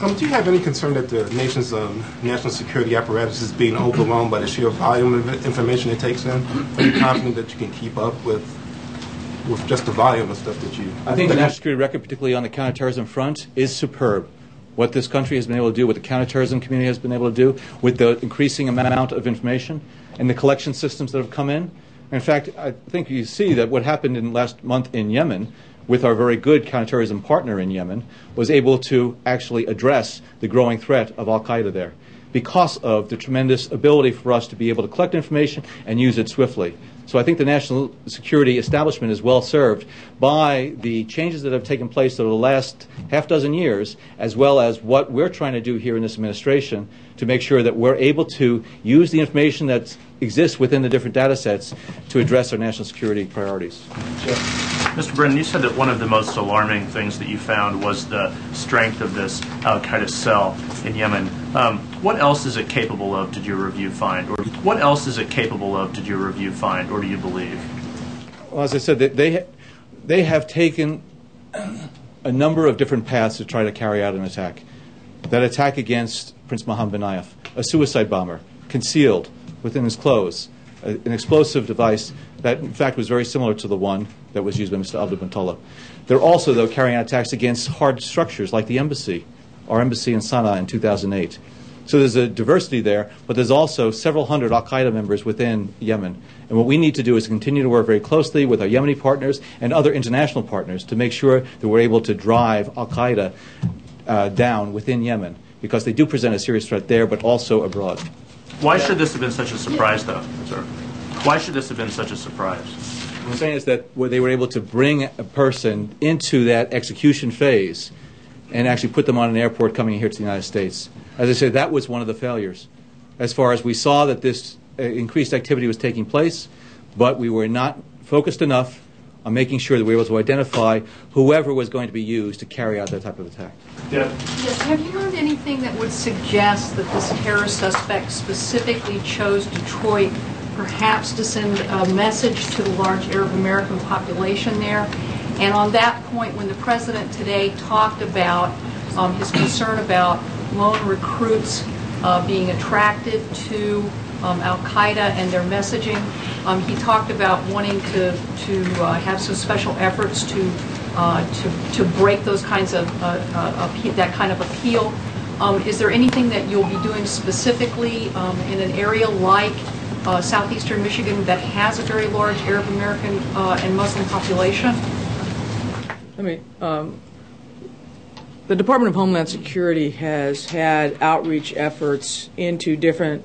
Um, do you have any concern that the nation's um, national security apparatus is being overwhelmed by the sheer volume of information it takes in? Are you confident that you can keep up with with just the volume of stuff that you? I think the national security record, particularly on the counterterrorism front, is superb. What this country has been able to do, what the counterterrorism community has been able to do, with the increasing amount of information and the collection systems that have come in. In fact, I think you see that what happened in last month in Yemen with our very good counterterrorism partner in Yemen, was able to actually address the growing threat of Al Qaeda there because of the tremendous ability for us to be able to collect information and use it swiftly. So I think the national security establishment is well served by the changes that have taken place over the last half dozen years, as well as what we're trying to do here in this administration to make sure that we're able to use the information that exists within the different data sets to address our national security priorities. Mr. Brennan, you said that one of the most alarming things that you found was the strength of this Al Qaeda cell in Yemen. Um, what else is it capable of, did your review find? Or what else is it capable of, did your review find, or do you believe? Well, as I said, they, they have taken a number of different paths to try to carry out an attack. That attack against Prince Mohammed bin Nayef, a suicide bomber, concealed within his clothes, an explosive device that, in fact, was very similar to the one that was used by Mr. Abdulmutallab. They're also, though, carrying out attacks against hard structures like the embassy, our embassy in Sana'a in 2008. So there's a diversity there, but there's also several hundred Al Qaeda members within Yemen. And what we need to do is continue to work very closely with our Yemeni partners and other international partners to make sure that we're able to drive Al Qaeda uh, down within Yemen, because they do present a serious threat there, but also abroad. Why should this have been such a surprise, though, sir? Why should this have been such a surprise? What I'm saying is that they were able to bring a person into that execution phase and actually put them on an airport coming here to the United States. As I said, that was one of the failures. As far as we saw that this uh, increased activity was taking place, but we were not focused enough on making sure that we were able to identify whoever was going to be used to carry out that type of attack. Yeah. Yes. Have you heard anything that would suggest that this terror suspect specifically chose Detroit perhaps to send a message to the large Arab American population there. And on that point, when the president today talked about um, his concern about lone recruits uh, being attracted to um, Al Qaeda and their messaging, um, he talked about wanting to to uh, have some special efforts to uh, to to break those kinds of uh, uh, that kind of appeal. Um, is there anything that you'll be doing specifically um, in an area like uh, southeastern Michigan that has a very large Arab American and Muslim population? I mean, um, the Department of Homeland Security has had outreach efforts into different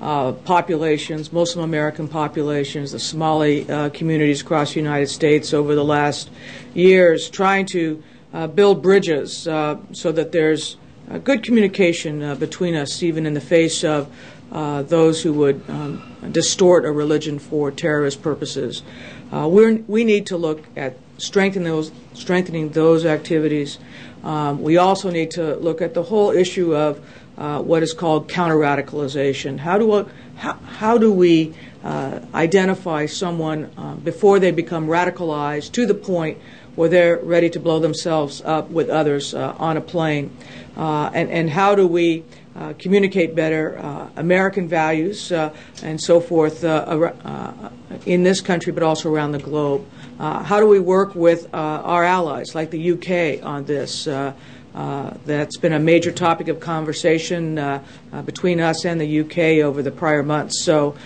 uh, populations, Muslim American populations, the Somali uh, communities across the United States over the last years, trying to uh, build bridges uh, so that there's good communication between us, even in the face of uh, those who would um, distort a religion for terrorist purposes. Uh, we need to look at strengthening those, strengthening those activities. Um, we also need to look at the whole issue of uh, what is called counter radicalization. How do, how, how do we uh, identify someone uh, before they become radicalized to the point where they're ready to blow themselves up with others uh, on a plane? and, and how do we uh, Uh, communicate better uh, American values uh, and so forth uh, uh, in this country, but also around the globe. Uh, how do we work with uh, our allies, like the UK, on this? that's been a major topic of conversation between us and the UK over the prior months. So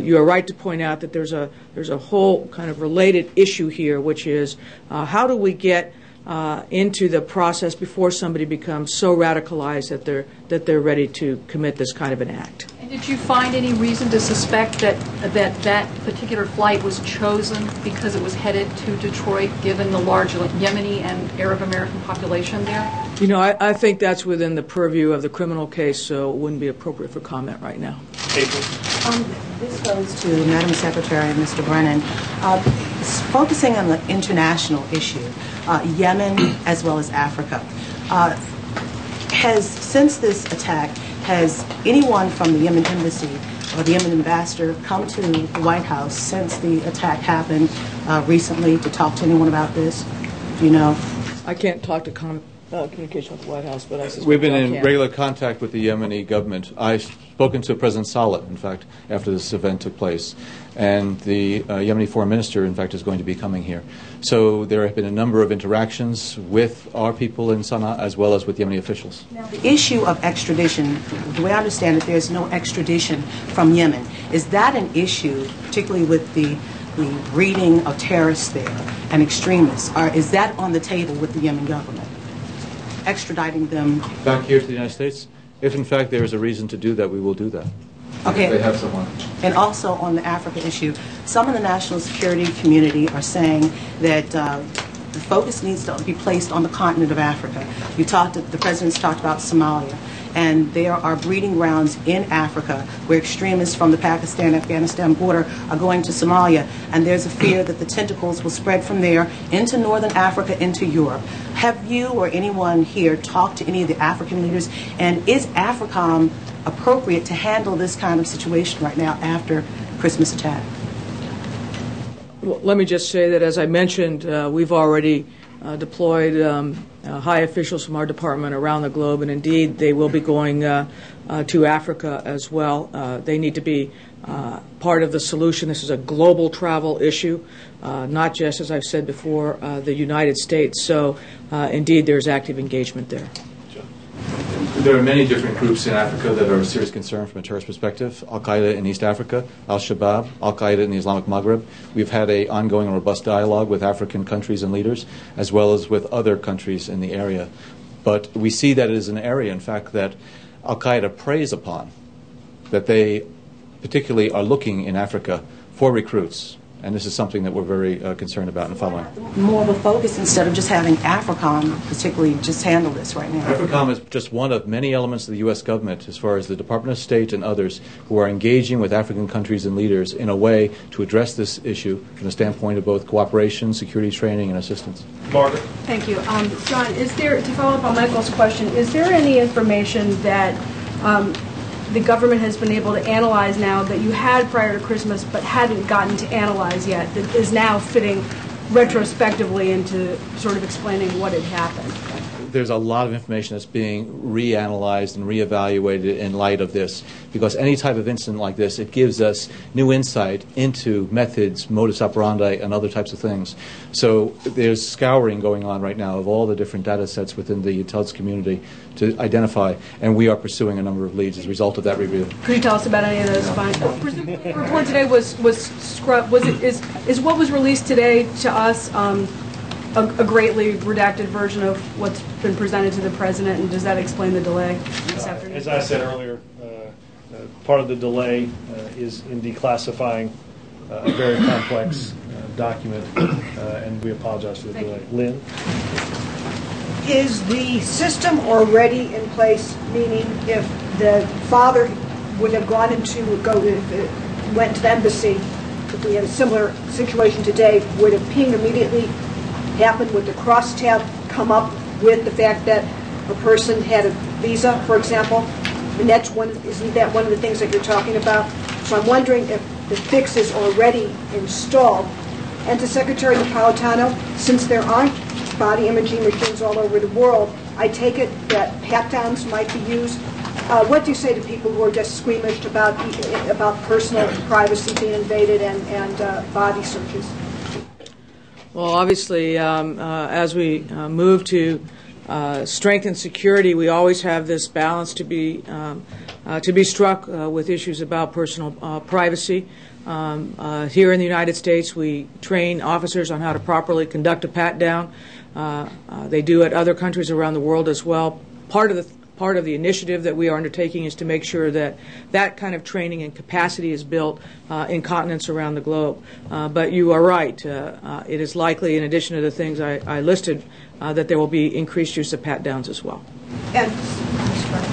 you are right to point out that there's a there's a whole kind of related issue here, which is how do we get uh, into the process before somebody becomes so radicalized that they're that they're ready to commit this kind of an act. And did you find any reason to suspect that that that particular flight was chosen because it was headed to Detroit, given the large Yemeni and Arab American population there? You know, I, I think that's within the purview of the criminal case, so it wouldn't be appropriate for comment right now. Um, this goes to Madam Secretary and Mr. Brennan. Uh, focusing on the international issue, uh, Yemen as well as Africa. Uh, has since this attack, has anyone from the Yemen embassy or the Yemen ambassador come to the White House since the attack happened uh, recently to talk to anyone about this? Do you know? I can't talk to uh, communication with the White House, but I suspect We've been I in can't. regular contact with the Yemeni government. I've spoken to President Saleh, in fact, after this event took place. And the uh, Yemeni foreign minister, in fact, is going to be coming here. So there have been a number of interactions with our people in Sana'a as well as with Yemeni officials. Now, the issue of extradition, the way I understand it, there's no extradition from Yemen. Is that an issue, particularly with the, the breeding of terrorists there and extremists? Or is that on the table with the Yemen government? Extraditing them? Back here to the United States, if in fact there is a reason to do that, we will do that. Okay. If they have someone. And also on the Africa issue, some in the national security community are saying that uh, the focus needs to be placed on the continent of Africa. You talked, the president's talked about Somalia, and there are breeding grounds in Africa where extremists from the Pakistan-Afghanistan border are going to Somalia, and there's a fear that the tentacles will spread from there into northern Africa, into Europe. Have you or anyone here talked to any of the African leaders, and is AFRICOM appropriate to handle this kind of situation right now after Christmas attack? Well, Let me just say that, as I mentioned, uh, we've already uh, deployed um, uh, high officials from our department around the globe, and indeed, they will be going uh, uh, to Africa as well. Uh, They need to be uh, part of the solution. This is a global travel issue, not just, as I've said before, the United States. So, indeed, there's active engagement there. There are many different groups in Africa that are a serious concern from a terrorist perspective. Al Qaeda in East Africa, Al Shabaab, Al Qaeda in the Islamic Maghreb. We've had a ongoing and robust dialogue with African countries and leaders, as well as with other countries in the area. But we see that it is an area, in fact, that Al Qaeda preys upon, that they particularly are looking in Africa for recruits. And this is something that we're very uh, concerned about and following. More of a focus instead of just having AFRICOM particularly just handle this right now? AFRICOM is just one of many elements of the U.S. government, as far as the Department of State and others, who are engaging with African countries and leaders in a way to address this issue from the standpoint of both cooperation, security training, and assistance. Margaret? Thank you. Um, John, is there, to follow up on Michael's question, is there any information that um, the government has been able to analyze now that you had prior to Christmas but hadn't gotten to analyze yet, that is now fitting retrospectively into sort of explaining what had happened? There's a lot of information that's being reanalyzed and reevaluated in light of this, because any type of incident like this, it gives us new insight into methods, modus operandi, and other types of things. So there's scouring going on right now of all the different data sets within the intelligence community to identify, and we are pursuing a number of leads as a result of that review. Could you tell us about any of those findings? Presumably the report today was, was scrub, was it, is, is what was released today to us um, a a greatly redacted version of what's been presented to the president, and does that explain the delay this afternoon? As I said earlier, uh, uh, part of the delay uh, is in declassifying uh, a very complex uh, document, uh, and we apologize for the Thank delay. Lynn? Is the system already in place, meaning if the father would have gone into, go, if it went to the embassy, if we had a similar situation today, would a ping immediately happen? with the crosstab come up with the fact that a person had a visa, for example? And that's one, isn't that one of the things that you're talking about? So I'm wondering if the fix is already installed. And to Secretary Napolitano, since there aren't body imaging machines all over the world, I take it that pat-downs might be used. Uh, What do you say to people who are just squeamish about, about personal privacy being invaded and, and uh, body searches? Well, obviously, um, uh, as we uh, move to uh, strengthen security, we always have this balance to be um, uh, to be struck with issues about personal privacy. Um, here in the United States, we train officers on how to properly conduct a pat down. They do at other countries around the world as well. Part of the part of the initiative that we are undertaking is to make sure that that kind of training and capacity is built uh, in continents around the globe. Uh, but you are right. Uh, uh, it is likely, in addition to the things I, I listed, uh, that there will be increased use of pat downs as well. And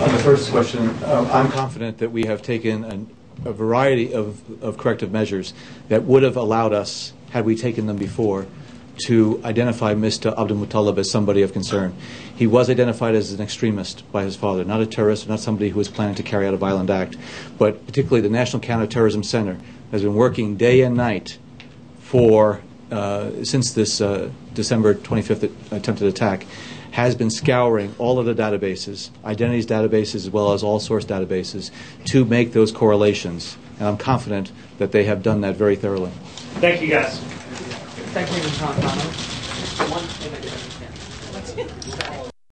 On the first question, uh, I'm confident that we have taken an, a variety of, of corrective measures that would have allowed us, had we taken them before, to identify Mr. Abdulmutallab as somebody of concern. He was identified as an extremist by his father, not a terrorist, not somebody who was planning to carry out a violent act, but particularly the National Counterterrorism Center has been working day and night for uh, since this uh, December 25th attempted attack, has been scouring all of the databases, identities databases as well as all source databases, to make those correlations. And I'm confident that they have done that very thoroughly. Thank you, guys. Thank you, Tom Connell.